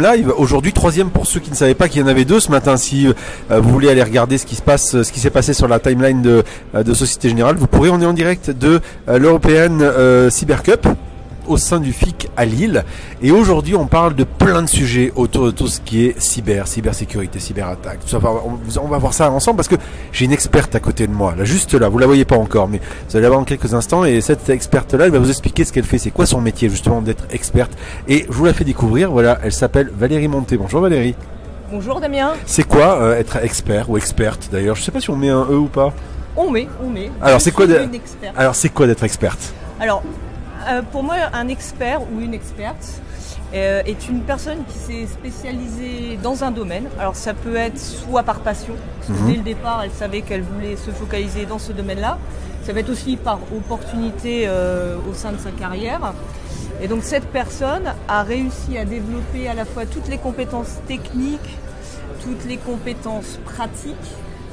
live. Aujourd'hui, troisième pour ceux qui ne savaient pas qu'il y en avait deux ce matin. Si euh, vous voulez aller regarder ce qui se passe, euh, ce qui s'est passé sur la timeline de, euh, de Société Générale, vous pourrez. On est en direct de euh, Cyber Cup au sein du FIC à Lille. Et aujourd'hui, on parle de plein de sujets autour de tout ce qui est cyber, cybersécurité, cyberattaque. On, va voir ça ensemble parce que j'ai une experte à côté de moi, là, juste là. Vous la voyez pas encore, mais vous allez la voir dans quelques instants. Et cette experte-là, elle va vous expliquer ce qu'elle fait. C'est quoi son métier, justement, d'être experte. Et je vous la fais découvrir. Voilà, elle s'appelle Valérie Monté. Bonjour Valérie. Bonjour Damien. C'est quoi euh, être expert ou experte d'ailleurs? Je sais pas si on met un E ou pas. On met, on met. Alors c'est quoi une experte. Alors c'est quoi d'être experte? Alors, euh, pour moi, un expert ou une experte euh, est une personne qui s'est spécialisée dans un domaine. Alors, ça peut être soit par passion, parce que Mhm. dès le départ, elle savait qu'elle voulait se focaliser dans ce domaine-là. Ça va être aussi par opportunité euh, au sein de sa carrière. Et donc, cette personne a réussi à développer à la fois toutes les compétences techniques, toutes les compétences pratiques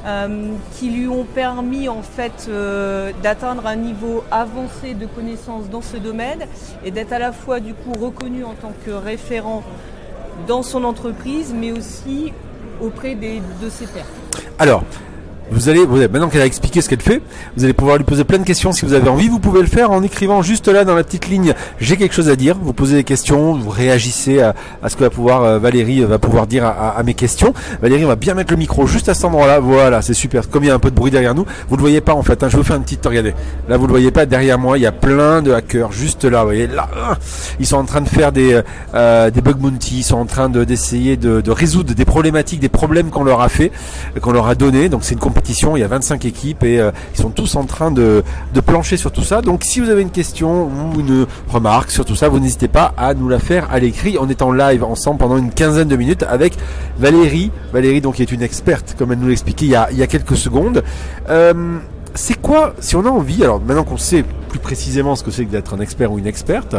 euh, qui lui ont permis en fait euh, d'atteindre un niveau avancé de connaissances dans ce domaine et d'être à la fois du coup reconnu en tant que référent dans son entreprise mais aussi auprès de ses pairs. Alors, vous allez, maintenant qu'elle a expliqué ce qu'elle fait, vous allez pouvoir lui poser plein de questions si vous avez envie. Vous pouvez le faire en écrivant juste là dans la petite ligne j'ai quelque chose à dire. Vous posez des questions, vous réagissez à, ce que va pouvoir euh, Valérie va pouvoir dire à, mes questions. Valérie, on va bien mettre le micro juste à cet endroit-là. Voilà, c'est super. Comme il y a un peu de bruit derrière nous, vous le voyez pas en fait. hein. Je vous fais un petit, regardez. Là, vous le voyez pas derrière moi. Il y a plein de hackers juste là. Vous voyez là, ah, ils sont en train de faire des euh, des bug bounty. Ils sont en train de d'essayer de, de résoudre des problématiques, des problèmes qu'on leur a fait, euh, qu'on leur a donné. Donc c'est une Il y a 25 équipes et euh, ils sont tous en train de plancher sur tout ça. Donc si vous avez une question ou une remarque sur tout ça, vous n'hésitez pas à nous la faire à l'écrit. On est en live ensemble pendant une quinzaine de minutes avec Valérie. Valérie donc qui est une experte, comme elle nous l'expliquait il y a il y a quelques secondes. Euh, c'est quoi, si on a envie, alors maintenant qu'on sait plus précisément ce que c'est que d'être un expert ou une experte,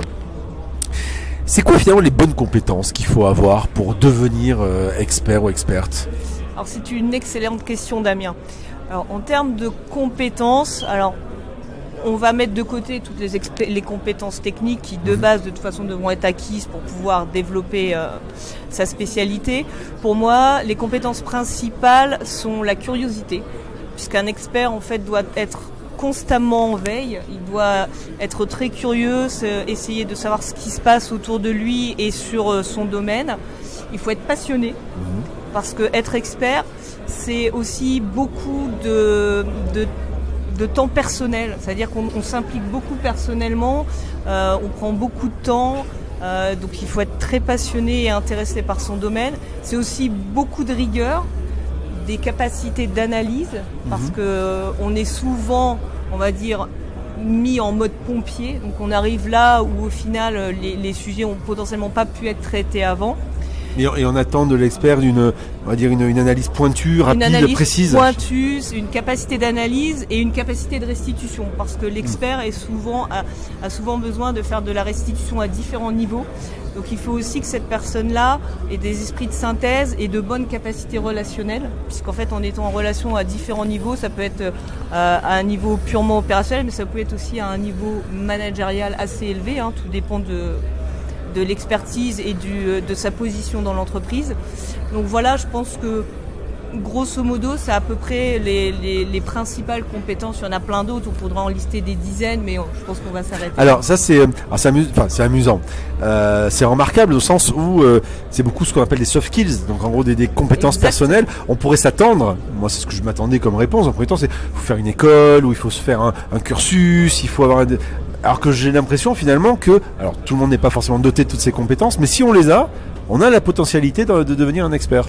c'est quoi finalement les bonnes compétences qu'il faut avoir pour devenir euh, expert ou experte? Alors c'est une excellente question Damien. Alors en termes de compétences, alors on va mettre de côté toutes les, compétences techniques qui de base de toute façon devront être acquises pour pouvoir développer euh, sa spécialité. Pour moi, les compétences principales sont la curiosité, puisqu'un expert en fait doit être constamment en veille, il doit être très curieux, essayer de savoir ce qui se passe autour de lui et sur euh, son domaine. Il faut être passionné, parce que être expert, c'est aussi beaucoup de, de, de temps personnel. C'est-à-dire qu'on on s'implique beaucoup personnellement, euh, on prend beaucoup de temps. euh, donc il faut être très passionné et intéressé par son domaine. C'est aussi beaucoup de rigueur, des capacités d'analyse, parce que euh, on est souvent, on va dire, mis en mode pompier. Donc on arrive là où au final les, les sujets ont potentiellement pas pu être traités avant. Et, et on attend de l'expert d'une, on va dire une, une analyse pointue, rapide, une analyse précise. pointue, une capacité d'analyse et une capacité de restitution. Parce que l'expert est souvent, a, a souvent besoin de faire de la restitution à différents niveaux. Donc il faut aussi que cette personne-là ait des esprits de synthèse et de bonnes capacités relationnelles. Puisqu'en fait, en étant en relation à différents niveaux, ça peut être euh, à un niveau purement opérationnel, mais ça peut être aussi à un niveau managérial assez élevé. hein. Tout dépend de, de l'expertise et du, de sa position dans l'entreprise. Donc voilà, je pense que grosso modo, c'est à peu près les, les, les principales compétences. Il y en a plein d'autres, on pourra en lister des dizaines, mais on- je pense qu'on va s'arrêter. Alors ça c'est, amus- enfin, c'est amusant, Euh, c'est remarquable au sens où euh, c'est beaucoup ce qu'on appelle des soft skills, donc en gros des, des compétences Exact. personnelles. On pourrait s'attendre, moi c'est ce que je m'attendais comme réponse en premier temps, c'est faut faire une école ou il faut se faire un, un cursus, il faut avoir. des- Alors que j'ai l'impression finalement que, alors tout le monde n'est pas forcément doté de toutes ces compétences, mais si on les a, on a la potentialité de, de devenir un expert.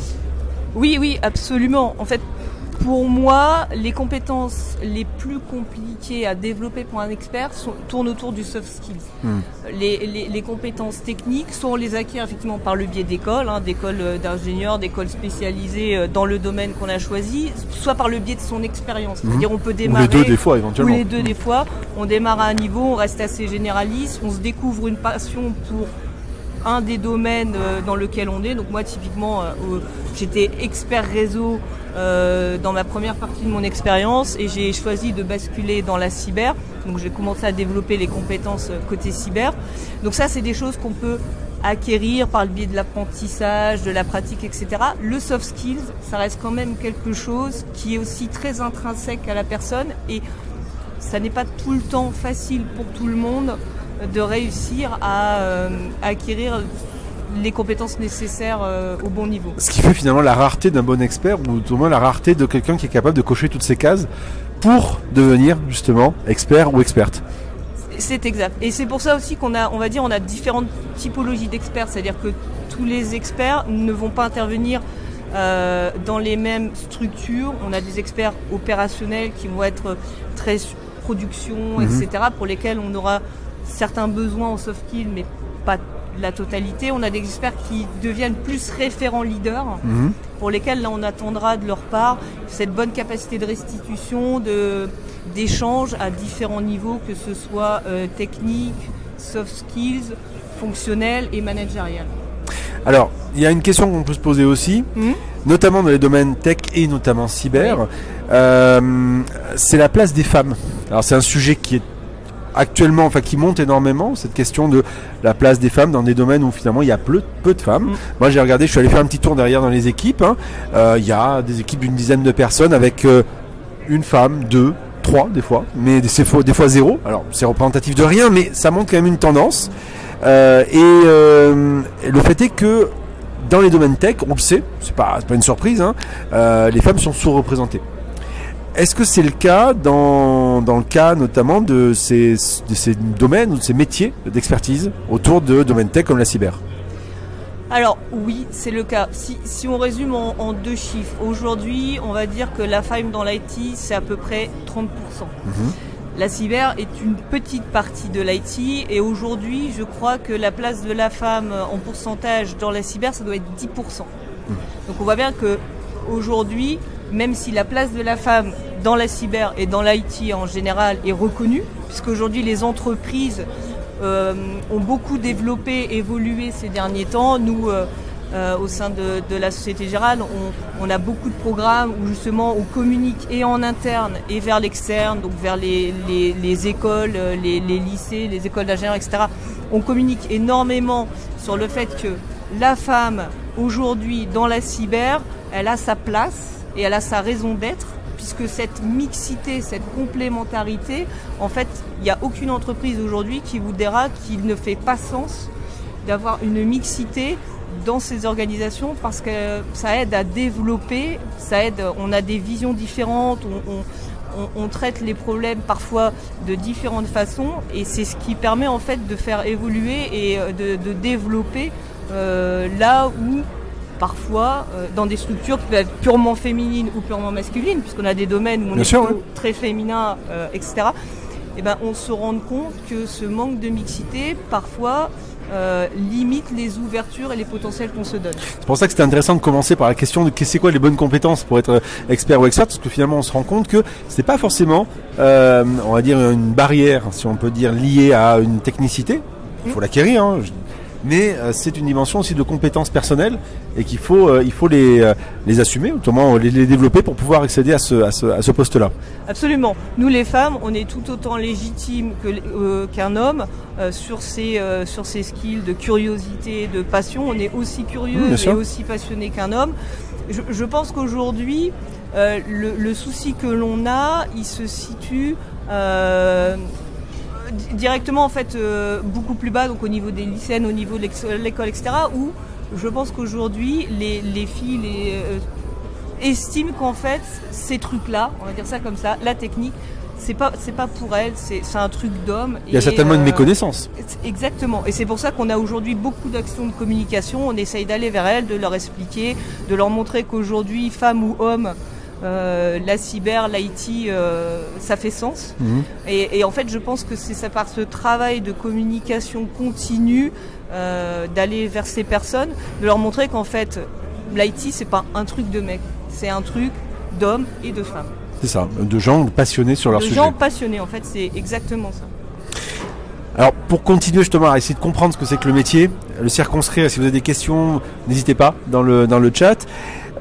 Oui, oui, absolument. En fait, pour moi, les compétences les plus compliquées à développer pour un expert sont- tournent autour du soft skills. Hmm. Les, les- les compétences techniques, soit on les acquiert effectivement par le biais d'écoles, hein, d'écoles euh, d'ingénieurs, d'écoles spécialisées euh, dans le domaine qu'on a choisi, soit par le biais de son expérience. C'est-à-dire on peut Ou démarrer... les deux des fois Ou éventuellement. les deux des fois, on démarre à un niveau, on reste assez généraliste, on se découvre une passion pour un des domaines euh, dans lequel on est. Donc moi typiquement j'étais expert réseau dans ma première partie de mon expérience et j'ai choisi de basculer dans la cyber. Donc j'ai commencé à développer les compétences côté cyber. Donc ça c'est des choses qu'on peut acquérir par le biais de l'apprentissage, de la pratique, etc. Le soft skills, ça reste quand même quelque chose qui est aussi très intrinsèque à la personne et ça n'est pas tout le temps facile pour tout le monde de réussir à euh, acquérir les compétences nécessaires euh, au bon niveau. Ce qui fait finalement la rareté d'un bon expert, ou au moins la rareté de quelqu'un qui est capable de cocher toutes ces cases pour devenir justement expert ou experte. C'est exact. Et c'est pour ça aussi qu'on a, on va dire, on a différentes typologies d'experts. C'est-à-dire que tous les experts ne vont pas intervenir euh, dans les mêmes structures. On a des experts opérationnels qui vont être très production, etc., mhm. pour lesquels on aura certains besoins en soft skills, mais pas la totalité. On a des experts qui deviennent plus référents leaders, mhm. pour lesquels là on attendra de leur part cette bonne capacité de restitution, de d'échange à différents niveaux, que ce soit euh, technique, soft skills, fonctionnel et managérial. Alors, il y a une question qu'on peut se poser aussi, mhm. notamment dans les domaines tech et notamment cyber. Euh, c'est la place des femmes. Alors, c'est un sujet qui est actuellement, enfin qui monte énormément, cette question de la place des femmes dans des domaines où finalement il y a peu, peu de femmes. Mm. Moi j'ai regardé, je suis allé faire un petit tour derrière dans les équipes. Hein. Euh, il y a des équipes d'une dizaine de personnes avec euh, une femme, deux, trois des fois, mais des, des fois zéro. Alors c'est représentatif de rien, mais ça montre quand même une tendance. Euh, et le fait est que dans les domaines tech, on le sait, c'est pas, pas une surprise, hein, les femmes sont sous-représentées. Est-ce que c'est le cas dans, le cas notamment de ces, ces domaines ou de ces métiers d'expertise autour de domaines tech comme la cyber? Alors oui, c'est le cas. Si, on résume en, deux chiffres, aujourd'hui, on va dire que la femme dans l'IT, c'est à peu près 30%. Mhm. La cyber est une petite partie de l'IT et aujourd'hui, je crois que la place de la femme en pourcentage dans la cyber, ça doit être 10%. Mhm. Donc on voit bien que aujourd'hui, même si la place de la femme dans la cyber et dans l'IT en général est reconnue, puisqu'aujourd'hui les entreprises euh, ont beaucoup développé, évolué ces derniers temps. Nous, euh, euh, au sein de, la Société Générale, on, a beaucoup de programmes où justement on communique et en interne et vers l'externe, donc vers les, écoles, les, les, lycées, les écoles d'ingénieurs, etc. On communique énormément sur le fait que la femme, aujourd'hui, dans la cyber, elle a sa place et elle a sa raison d'être puisque cette mixité, cette complémentarité, en fait, il n'y a aucune entreprise aujourd'hui qui vous dira qu'il ne fait pas sens d'avoir une mixité dans ces organisations parce que ça aide à développer, ça aide, on a des visions différentes, on, traite les problèmes parfois de différentes façons et c'est ce qui permet en fait de faire évoluer et euh, de, développer euh, là où parfois euh, dans des structures qui peuvent être purement féminines ou purement masculines, puisqu'on a des domaines où on est très féminin, euh, etc. Et eh ben, on se rend compte que ce manque de mixité, parfois, euh, limite les ouvertures et les potentiels qu'on se donne. C'est pour ça que c'était intéressant de commencer par la question de c'est quoi les bonnes compétences pour être expert ou expert, parce que finalement on se rend compte que c'est pas forcément, on va dire, une barrière, si on peut dire, liée à une technicité. Il faut l'acquérir. Hein mais euh, c'est une dimension aussi de compétences personnelles et qu'il faut, euh, il faut les, euh, les assumer, autrement les, les, développer pour pouvoir accéder à ce, à ce, à ce poste-là. Absolument. Nous les femmes, on est tout autant légitimes qu'un homme sur, ces, sur ces skills de curiosité, de passion. On est aussi curieux et aussi passionné qu'un homme. Je, je pense qu'aujourd'hui, le, le, souci que l'on a, il se situe directement en fait euh, beaucoup plus bas, donc au niveau des lycéennes, au niveau de l'école, etc. Où je pense qu'aujourd'hui les, filles les, euh, estiment qu'en fait ces trucs-là, on va dire ça comme ça, la technique, c'est pas c'est pas pour elles, c'est un truc d'homme. Il y a certainement une euh, méconnaissance. Exactement. Et c'est pour ça qu'on a aujourd'hui beaucoup d'actions de communication. On essaye d'aller vers elles, de leur expliquer, de leur montrer qu'aujourd'hui, femmes ou hommes, euh, la cyber, l'IT, euh, ça fait sens. Mhm. Et, en fait, je pense que c'est ça par ce travail de communication continue euh, d'aller vers ces personnes, de leur montrer qu'en fait, l'IT, c'est pas un truc de mec, c'est un truc d'hommes et de femmes. C'est ça, de gens passionnés sur leur sujet. De gens passionnés, en fait, c'est exactement ça. Alors pour continuer justement à essayer de comprendre ce que c'est que le métier, le circonscrire. Si vous avez des questions, n'hésitez pas dans le, dans le chat.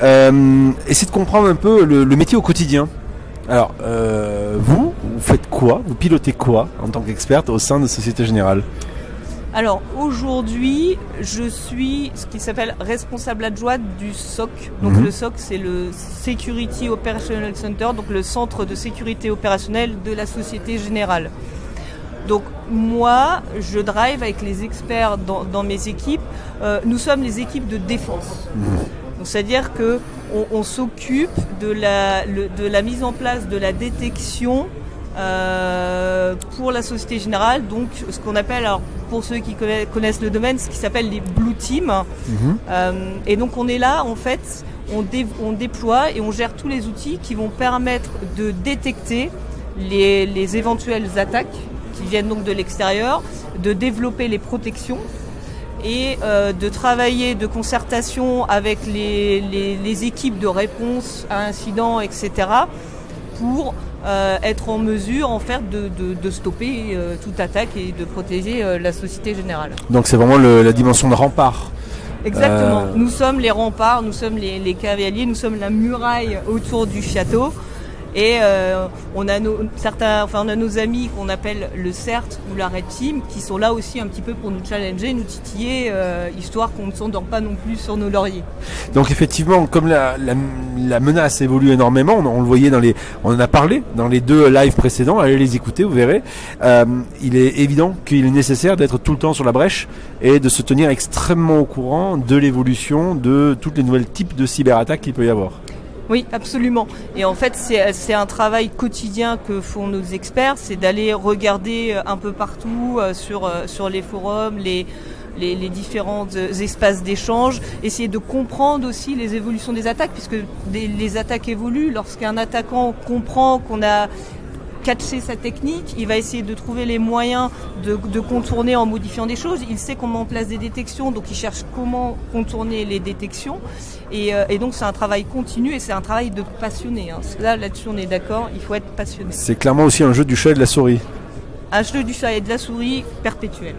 Euh, essayez de comprendre un peu le, le métier au quotidien. Alors, euh, vous, vous faites quoi? Vous pilotez quoi en tant qu'experte au sein de Société Générale? Alors aujourd'hui, je suis ce qui s'appelle responsable adjointe du SOC. Donc Mhm. le SOC, c'est le Security Operational Center, donc le centre de sécurité opérationnelle de la Société Générale. Donc moi, je drive avec les experts dans, dans mes équipes. Euh, nous sommes les équipes de défense. Donc, C'est-à-dire que on, on s'occupe de la, le- de la mise en place de la détection euh, pour la Société Générale, donc ce qu'on appelle, alors, pour ceux qui conna- connaissent le domaine, ce qui s'appelle les Blue Teams. Euh, et donc on est là, en fait, on, dé- on déploie et on gère tous les outils qui vont permettre de détecter les, les éventuelles attaques qui viennent donc de l'extérieur, de développer les protections et euh, de travailler de concertation avec les, les- les équipes de réponse à incidents, etc., pour euh, être en mesure en fait de, de- de stopper euh, toute attaque et de protéger la société générale. Donc c'est vraiment le- la dimension de rempart. Exactement. Nous sommes les remparts, nous sommes les, les cavaliers, nous sommes la muraille autour du château. Et euh, on a nos certains, enfin on a nos amis qu'on appelle le CERT ou la Red Team, qui sont là aussi un petit peu pour nous challenger, nous titiller, euh, histoire qu'on ne s'endort pas non plus sur nos lauriers. Donc effectivement, comme la, menace évolue énormément, on, le voyait dans les, on en a parlé dans les deux lives précédents. Allez les écouter, vous verrez. Euh, il est évident qu'il est nécessaire d'être tout le temps sur la brèche et de se tenir extrêmement au courant de l'évolution de tous les nouvelles types de cyberattaques qu'il peut y avoir. Oui, absolument. Et en fait, c'est un travail quotidien que font nos experts, c'est d'aller regarder euh, un peu partout euh, sur, euh, sur les forums, les, les, différents espaces d'échange, essayer de comprendre aussi les évolutions des attaques, puisque les attaques évoluent. Lorsqu'un attaquant comprend qu'on a catché sa technique, il va essayer de trouver les moyens de, de contourner en modifiant des choses. Il sait qu'on met en place des détections, donc il cherche comment contourner les détections. Et, euh, et donc c'est un travail continu et c'est un travail de passionné. hein. Là, là-dessus, on est d'accord, il faut être passionné. C'est clairement aussi un jeu du chat et de la souris. Un jeu du chat et de la souris perpétuel.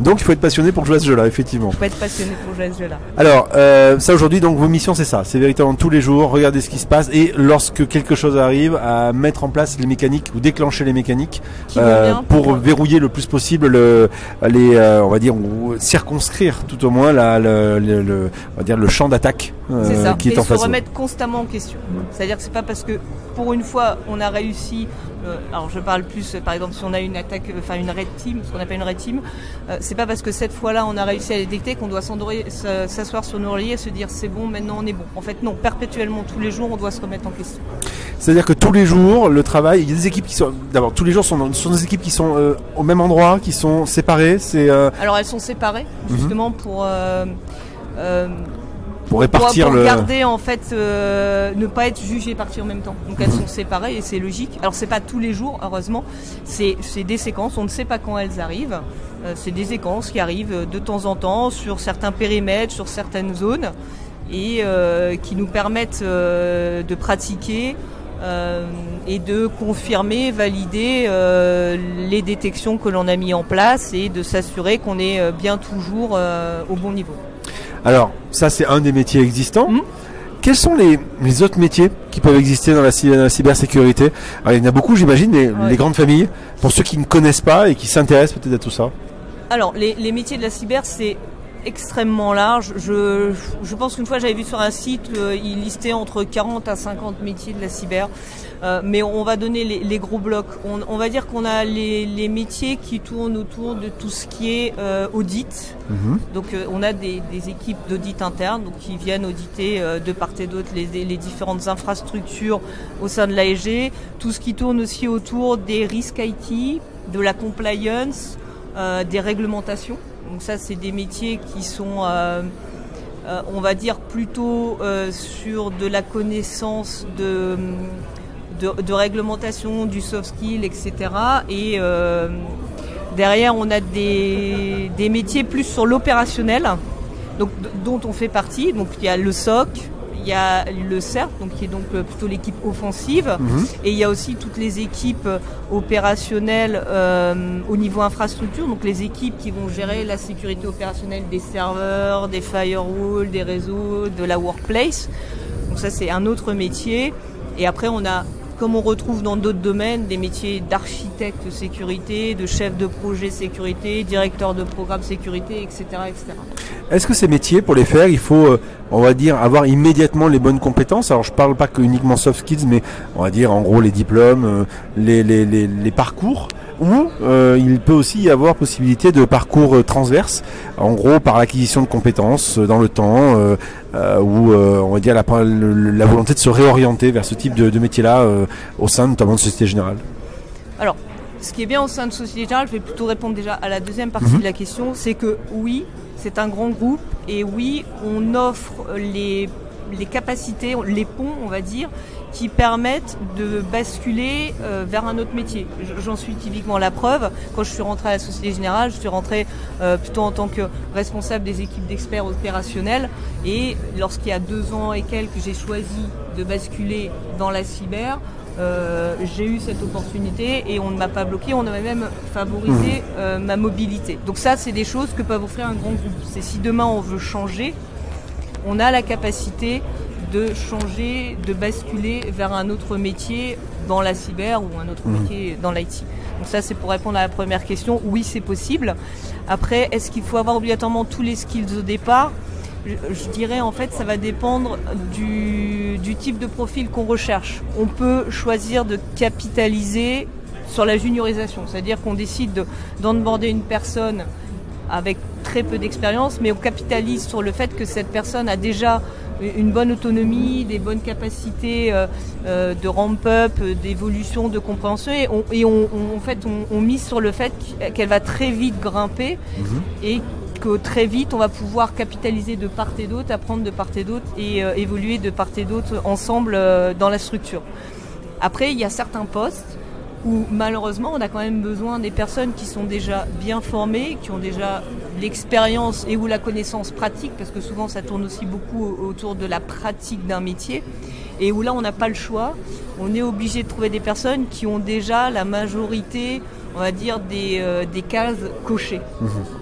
Donc il faut être passionné pour jouer à ce jeu-là, effectivement. Il faut être passionné pour jouer à ce jeu-là. Alors, euh, ça aujourd'hui, donc vos missions, c'est ça. C'est véritablement tous les jours, regarder ce qui se passe et lorsque quelque chose arrive, à mettre en place les mécaniques ou déclencher les mécaniques euh, pour pour- verrouiller le plus possible le, les, euh, on va dire, ou circonscrire tout au moins la, le, le- le- on va dire le champ d'attaque euh, C'est ça. qui est et en se face. remettre constamment en question. C'est-à-dire que c'est pas parce que pour une fois on a réussi. euh, alors je parle plus, par exemple, si on a une attaque, enfin une red team, ce qu'on appelle une red team, euh, c'est pas parce que cette fois-là on a réussi à détecter qu'on doit s'asseoir sur nos oreillers et se dire c'est bon, maintenant on est bon. En fait non, perpétuellement tous les jours on doit se remettre en question. C'est-à-dire que tous les jours, le travail, il y a des équipes qui sont, d'abord, tous les jours sont, sont des équipes qui sont euh, au même endroit, qui sont séparées, c'est Alors elles sont séparées Mhm. justement pour euh, pour répartir pour, pour le. garder en fait euh, ne pas être jugé parti en même temps. Donc elles sont séparées et c'est logique. Alors c'est pas tous les jours heureusement, c'est c'est des séquences, on ne sait pas quand elles arrivent. Euh, c'est des séquences qui arrivent euh, de temps en temps sur certains périmètres, sur certaines zones et euh, qui nous permettent de pratiquer et de confirmer, valider les détections que l'on a mis en place et de s'assurer qu'on est bien toujours au bon niveau. Alors, ça c'est un des métiers existants. Mhm. Quels sont les, les autres métiers qui peuvent exister dans la, cy- dans la cybersécurité? Alors, Il y en a beaucoup, j'imagine, mais Ouais. les grandes familles, pour ceux qui ne connaissent pas et qui s'intéressent peut-être à tout ça. Alors, les, les métiers de la cyber, c'est extrêmement large. Je, je pense qu'une fois, j'avais vu sur un site, euh, il listait entre 40 à 50 métiers de la cyber. Euh, mais on va donner les, les gros blocs. On, on va dire qu'on a les, les métiers qui tournent autour de tout ce qui est euh, audit. Donc euh, on a des, des équipes d'audit interne donc, qui viennent auditer de part et d'autre les, les différentes infrastructures au sein de l'AEG. Tout ce qui tourne aussi autour des risques IT, de la compliance, des réglementations. Donc ça c'est des métiers qui sont euh, euh, on va dire plutôt euh, sur de la connaissance de, de, de réglementation, du soft skill, etc. Et derrière, on a des, des métiers plus sur l'opérationnel, donc dont on fait partie. Donc il y a le SOC, il y a le CERF, donc qui est donc euh, plutôt l'équipe offensive, Mhm. et il y a aussi toutes les équipes euh, opérationnelles euh, au niveau infrastructure, donc les équipes qui vont gérer la sécurité opérationnelle des serveurs, des firewalls, des réseaux, de la workplace. Donc ça c'est un autre métier. Et après on a, comme on retrouve dans d'autres domaines, des métiers d'architecte sécurité, de chef de projet sécurité, directeur de programme sécurité, etc. etc. Est-ce que ces métiers, pour les faire, il faut, euh, on va dire, avoir immédiatement les bonnes compétences? Alors, je parle pas que uniquement soft skills, mais on va dire, en gros, les diplômes, euh, les, les, les, les parcours, ou euh, il peut aussi y avoir possibilité de parcours euh, transverses, en gros, par l'acquisition de compétences euh, dans le temps, euh, euh, ou on va dire la, volonté de se réorienter vers ce type de, de métier-là au sein notamment de Société Générale. Alors, ce qui est bien au sein de Société Générale, je vais plutôt répondre déjà à la deuxième partie Mhm. de la question, c'est que oui, c'est un grand groupe et oui, on offre les, les capacités, les ponts, on va dire, qui permettent de basculer euh, vers un autre métier. J'en suis typiquement la preuve. Quand je suis rentrée à la Société Générale, je suis rentrée euh, plutôt en tant que responsable des équipes d'experts opérationnels. Et lorsqu'il y a deux ans et quelques, j'ai choisi de basculer dans la cyber, euh, j'ai eu cette opportunité et on ne m'a pas bloqué, on a même favorisé euh, ma mobilité. Donc ça, c'est des choses que peuvent offrir un grand groupe. C'est si demain on veut changer, on a la capacité de changer, de basculer vers un autre métier dans la cyber ou un autre Mhm. métier dans l'IT. Donc ça, c'est pour répondre à la première question. Oui, c'est possible. Après, est-ce qu'il faut avoir obligatoirement tous les skills au départ? Je, je dirais en fait, ça va dépendre du, du type de profil qu'on recherche. On peut choisir de capitaliser sur la juniorisation, c'est-à-dire qu'on décide de- d'onboarder une personne avec très peu d'expérience, mais on capitalise sur le fait que cette personne a déjà une bonne autonomie, des bonnes capacités euh, euh, de ramp-up, d'évolution, de compréhension, et, on, et on- on- en fait on, on mise sur le fait qu'elle va très vite grimper et que très vite on va pouvoir capitaliser de part et d'autre, apprendre de part et d'autre et euh, évoluer de part et d'autre ensemble euh, dans la structure. Après, il y a certains postes où malheureusement on a quand même besoin des personnes qui sont déjà bien formées, qui ont déjà l'expérience et ou la connaissance pratique, parce que souvent ça tourne aussi beaucoup au- autour de la pratique d'un métier, et où là on n'a pas le choix, on est obligé de trouver des personnes qui ont déjà la majorité, on va dire, des, euh, des cases cochées.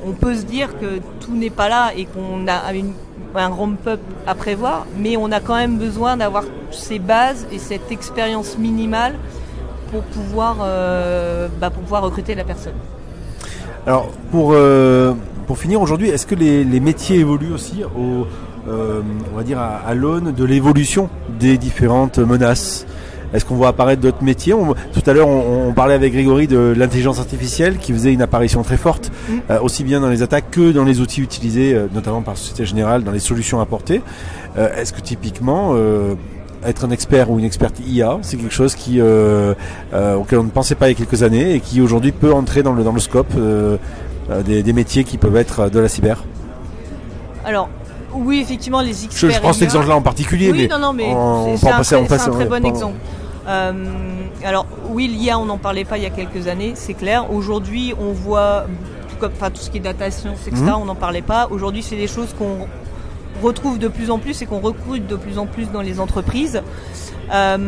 On peut se dire que tout n'est pas là et qu'on a une- un ramp-up à prévoir, mais on a quand même besoin d'avoir ces bases et cette expérience minimale pour pouvoir, euh, bah, pour pouvoir recruter la personne. Alors, pour, euh, pour finir aujourd'hui, est-ce que les, les métiers évoluent aussi au, euh, on va dire à, à l'aune de l'évolution des différentes menaces? Est-ce qu'on voit apparaître d'autres métiers? On- Tout à l'heure, on, on parlait avec Grégory de l'intelligence artificielle qui faisait une apparition très forte, Mm. euh, aussi bien dans les attaques que dans les outils utilisés, euh, notamment par Société Générale, dans les solutions apportées. Euh, est-ce que typiquement, être un expert ou une experte IA, c'est quelque chose qui, auquel on ne pensait pas il y a quelques années et qui aujourd'hui peut entrer dans le, dans le scope des, des métiers qui peuvent être de la cyber. Alors, oui, effectivement, les Je, experts. je prends cet exemple-là en particulier, Oui, mais non, non, mais on- c'est un, passer- très, passe- un très ouais, bon pardon. exemple. Euh, alors, oui, l'IA, on n'en parlait pas il y a quelques années, c'est clair. Aujourd'hui, on voit tout, comme, enfin, tout ce qui est data science, etc., Mhm. on n'en parlait pas. Aujourd'hui, c'est des choses qu'on retrouve de plus en plus et qu'on recrute de plus en plus dans les entreprises. Euh,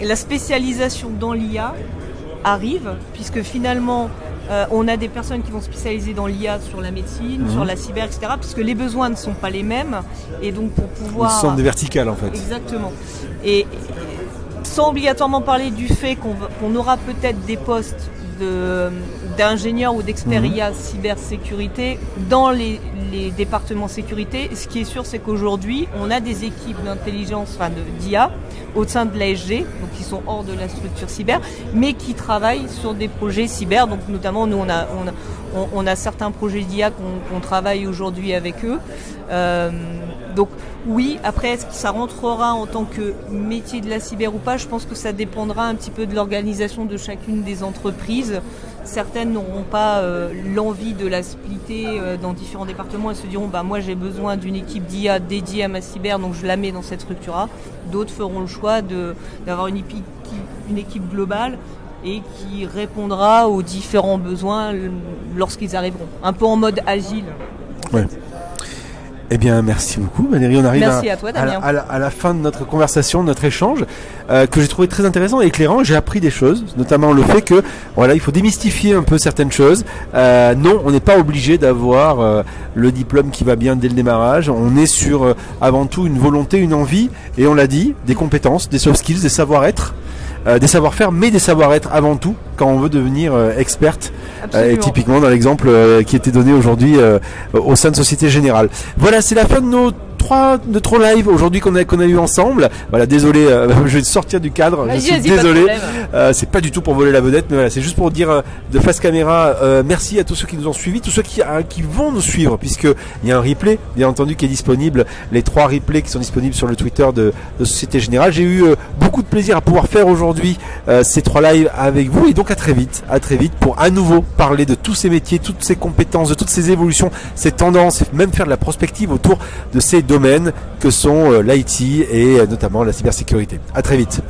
la spécialisation dans l'IA arrive, puisque finalement, euh, on a des personnes qui vont spécialiser dans l'IA sur la médecine, Mhm. sur la cyber, etc., parce que les besoins ne sont pas les mêmes. Et donc, pour ils pouvoir... sont des verticales en fait. Exactement. Et sans obligatoirement parler du fait qu'on aura peut-être des postes de- d'ingénieurs ou d'experts Mhm. IA cybersécurité dans les, les départements sécurité. Ce qui est sûr, c'est qu'aujourd'hui, on a des équipes d'intelligence, enfin d'IA, au sein de l'ASG, donc qui sont hors de la structure cyber, mais qui travaillent sur des projets cyber. Donc notamment, nous, on a, on a, certains projets d'IA qu'on qu'on travaille aujourd'hui avec eux. Euh, donc oui, après, est-ce que ça rentrera en tant que métier de la cyber ou pas? Je pense que ça dépendra un petit peu de l'organisation de chacune des entreprises. Certaines n'auront pas euh, l'envie de la splitter euh, dans différents départements et se diront bah moi j'ai besoin d'une équipe d'IA dédiée à ma cyber donc je la mets dans cette structure-là. D'autres feront le choix d'avoir une équipe une équipe globale et qui répondra aux différents besoins lorsqu'ils arriveront. Un peu en mode agile. Ouais. Eh bien, merci beaucoup, Valérie. On arrive à, à toi, à la, Damien. à la- à la fin de notre conversation, de notre échange, euh, que j'ai trouvé très intéressant et éclairant. J'ai appris des choses, notamment le fait que voilà, il faut démystifier un peu certaines choses. Euh, non, on n'est pas obligé d'avoir euh, le diplôme qui va bien dès le démarrage. On est sur euh, avant tout une volonté, une envie, et on l'a dit, des compétences, des soft skills, des savoir-être. euh, des savoir-faire, mais des savoir-être avant tout quand on veut devenir euh, experte. Et typiquement dans l'exemple euh, qui était donné aujourd'hui euh, au sein de Société Générale. Voilà, c'est la fin de nos trois de trop live aujourd'hui qu'on a qu'on a eu ensemble. Voilà, désolé, euh, je vais sortir du cadre. Je suis désolé. Euh, c'est pas du tout pour voler la vedette, mais voilà, c'est juste pour dire euh, de face caméra euh, merci à tous ceux qui nous ont suivis, tous ceux qui, euh, qui vont nous suivre, puisque il y a un replay, bien entendu, qui est disponible, les trois replays qui sont disponibles sur le Twitter de, de Société Générale. J'ai eu beaucoup de plaisir à pouvoir faire aujourd'hui ces trois lives avec vous, et donc à très vite, à très vite pour à nouveau parler de tous ces métiers, toutes ces compétences, de toutes ces évolutions, ces tendances, et même faire de la prospective autour de ces domaines que sont euh, l'IT et euh, notamment la cybersécurité. À très vite.